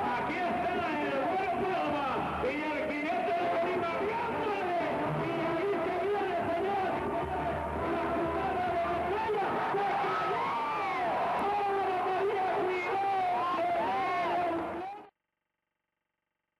Aquí